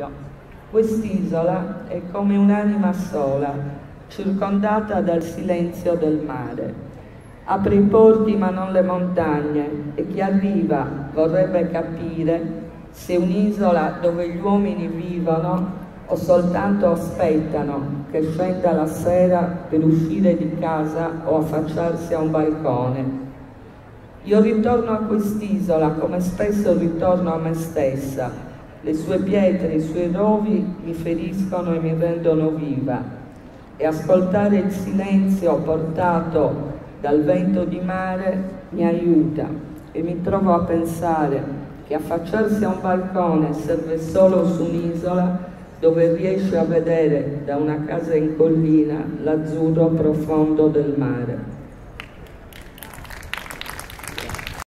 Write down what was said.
figlio. Quest'isola è come un'anima sola, circondata dal silenzio del mare. Apre i porti ma non le montagne e chi arriva vorrebbe capire se un'isola dove gli uomini vivono o soltanto aspettano che scenda la sera per uscire di casa o affacciarsi a un balcone. Io ritorno a quest'isola come spesso ritorno a me stessa. Le sue pietre, i suoi rovi mi feriscono e mi rendono viva. E ascoltare il silenzio portato dal vento di mare mi aiuta e mi trovo a pensare che affacciarsi a un balcone serve solo su un'isola dove riesce a vedere da una casa in collina l'azzurro profondo del mare.